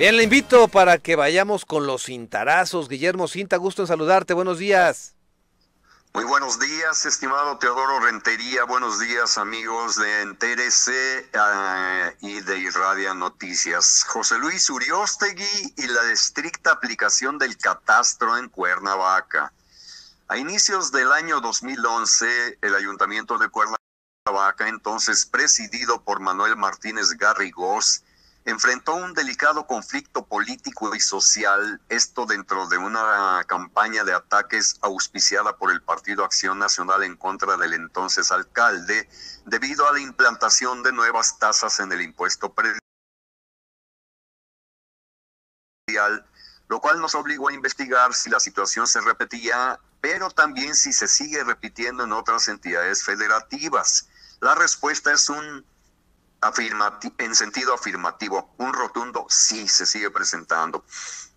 Bien, le invito para que vayamos con los cintarazos. Guillermo Cinta, gusto en saludarte. Buenos días. Muy buenos días, estimado Teodoro Rentería. Buenos días, amigos de Entérese uh, y de Irradia Noticias. José Luis Uriostegui y la estricta aplicación del catastro en Cuernavaca. A inicios del año 2011, el Ayuntamiento de Cuernavaca, entonces presidido por Manuel Martínez Garrigós, enfrentó un delicado conflicto político y social, esto dentro de una campaña de ataques auspiciada por el Partido Acción Nacional en contra del entonces alcalde, debido a la implantación de nuevas tasas en el impuesto predial, lo cual nos obligó a investigar si la situación se repetía, pero también si se sigue repitiendo en otras entidades federativas. La respuesta es un en sentido afirmativo, un rotundo sí se sigue presentando.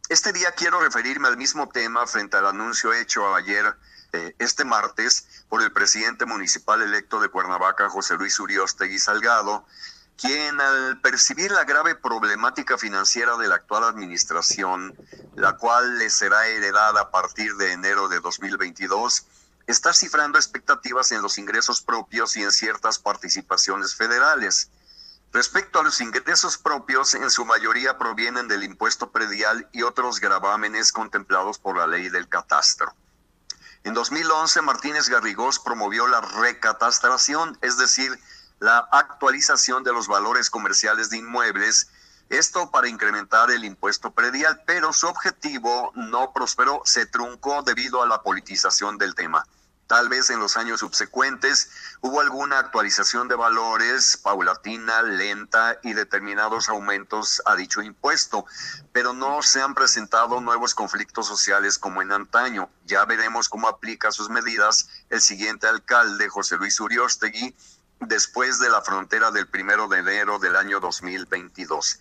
Este día quiero referirme al mismo tema frente al anuncio hecho ayer, eh, este martes, por el presidente municipal electo de Cuernavaca, José Luis Uriostegui Salgado, quien al percibir la grave problemática financiera de la actual administración, la cual le será heredada a partir de enero de 2022, está cifrando expectativas en los ingresos propios y en ciertas participaciones federales. Respecto a los ingresos propios, en su mayoría provienen del impuesto predial y otros gravámenes contemplados por la ley del catastro. En 2011, Martínez Garrigós promovió la recatastración, es decir, la actualización de los valores comerciales de inmuebles, esto para incrementar el impuesto predial, pero su objetivo no prosperó, se truncó debido a la politización del tema. Tal vez en los años subsecuentes hubo alguna actualización de valores paulatina, lenta y determinados aumentos a dicho impuesto, pero no se han presentado nuevos conflictos sociales como en antaño. Ya veremos cómo aplica sus medidas el siguiente alcalde, José Luis Uriostegui, después de la frontera del primero de enero del año 2022.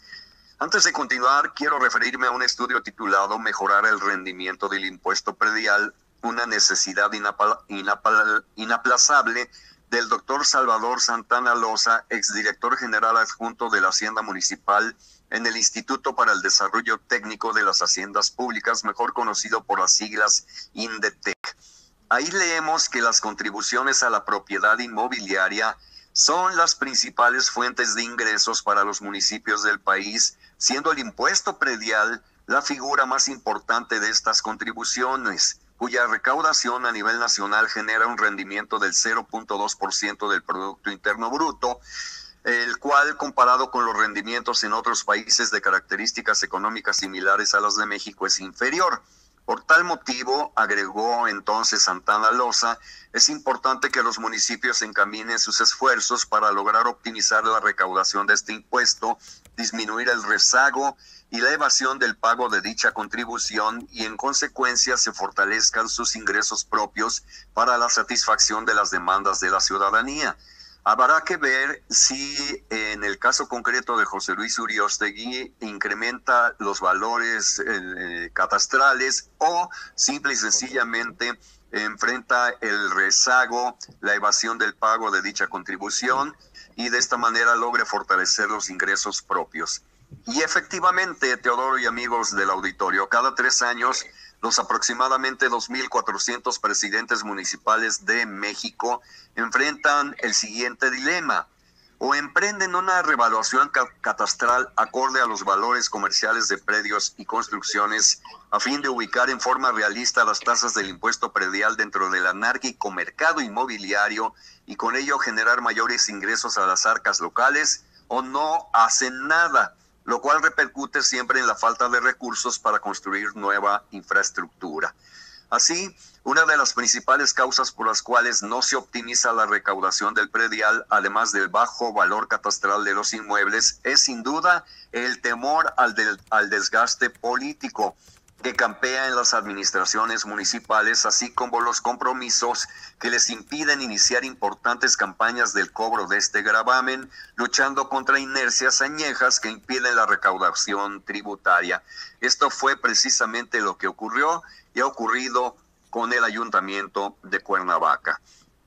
Antes de continuar, quiero referirme a un estudio titulado Mejorar el rendimiento del impuesto predial una necesidad inaplazable del doctor Salvador Santana Loza, exdirector general adjunto de la Hacienda Municipal en el Instituto para el Desarrollo Técnico de las Haciendas Públicas, mejor conocido por las siglas INDETEC. Ahí leemos que las contribuciones a la propiedad inmobiliaria son las principales fuentes de ingresos para los municipios del país, siendo el impuesto predial la figura más importante de estas contribuciones cuya recaudación a nivel nacional genera un rendimiento del 0.2% del Producto Interno Bruto, el cual comparado con los rendimientos en otros países de características económicas similares a las de México es inferior. Por tal motivo, agregó entonces Santana Loza, es importante que los municipios encaminen sus esfuerzos para lograr optimizar la recaudación de este impuesto, disminuir el rezago y la evasión del pago de dicha contribución y en consecuencia se fortalezcan sus ingresos propios para la satisfacción de las demandas de la ciudadanía. Habrá que ver si en el caso concreto de José Luis Uriostegui incrementa los valores eh, catastrales o simple y sencillamente enfrenta el rezago, la evasión del pago de dicha contribución y de esta manera logre fortalecer los ingresos propios. Y efectivamente, Teodoro y amigos del auditorio, cada tres años los aproximadamente 2.400 presidentes municipales de México enfrentan el siguiente dilema. O emprenden una revaluación catastral acorde a los valores comerciales de predios y construcciones a fin de ubicar en forma realista las tasas del impuesto predial dentro del anárquico mercado inmobiliario y con ello generar mayores ingresos a las arcas locales, o no hacen nada lo cual repercute siempre en la falta de recursos para construir nueva infraestructura. Así, una de las principales causas por las cuales no se optimiza la recaudación del predial, además del bajo valor catastral de los inmuebles, es sin duda el temor al, al desgaste político que campea en las administraciones municipales, así como los compromisos que les impiden iniciar importantes campañas del cobro de este gravamen, luchando contra inercias añejas que impiden la recaudación tributaria. Esto fue precisamente lo que ocurrió y ha ocurrido con el ayuntamiento de Cuernavaca.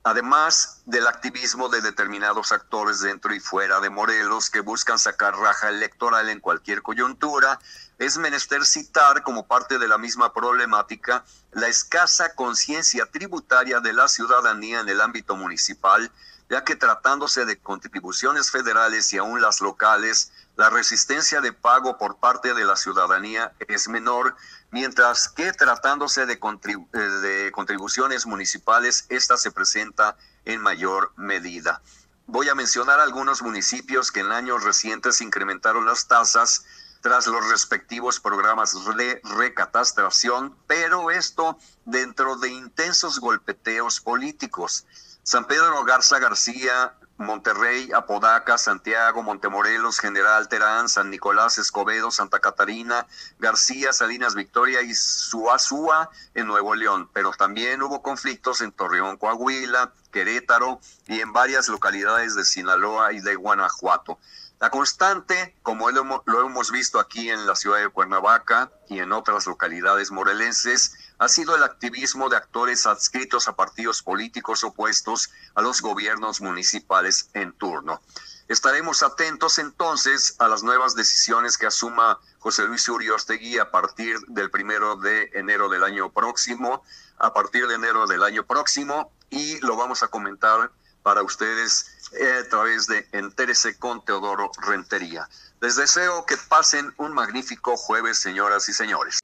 Además del activismo de determinados actores dentro y fuera de Morelos que buscan sacar raja electoral en cualquier coyuntura, es menester citar como parte de la misma problemática la escasa conciencia tributaria de la ciudadanía en el ámbito municipal, ya que tratándose de contribuciones federales y aún las locales, la resistencia de pago por parte de la ciudadanía es menor, mientras que tratándose de, eh, de contribuciones municipales, esta se presenta en mayor medida. Voy a mencionar algunos municipios que en años recientes incrementaron las tasas tras los respectivos programas de recatastración, pero esto dentro de intensos golpeteos políticos. San Pedro Garza García, Monterrey, Apodaca, Santiago, Montemorelos, General Terán, San Nicolás, Escobedo, Santa Catarina, García, Salinas Victoria y Suazúa en Nuevo León. Pero también hubo conflictos en Torreón, Coahuila, Querétaro y en varias localidades de Sinaloa y de Guanajuato. La constante, como lo hemos visto aquí en la ciudad de Cuernavaca y en otras localidades morelenses, ha sido el activismo de actores adscritos a partidos políticos opuestos a los gobiernos municipales en turno. Estaremos atentos entonces a las nuevas decisiones que asuma José Luis Uriostegui a partir del primero de enero del año próximo, a partir de enero del año próximo, y lo vamos a comentar para ustedes eh, a través de Entérese con Teodoro Rentería. Les deseo que pasen un magnífico jueves, señoras y señores.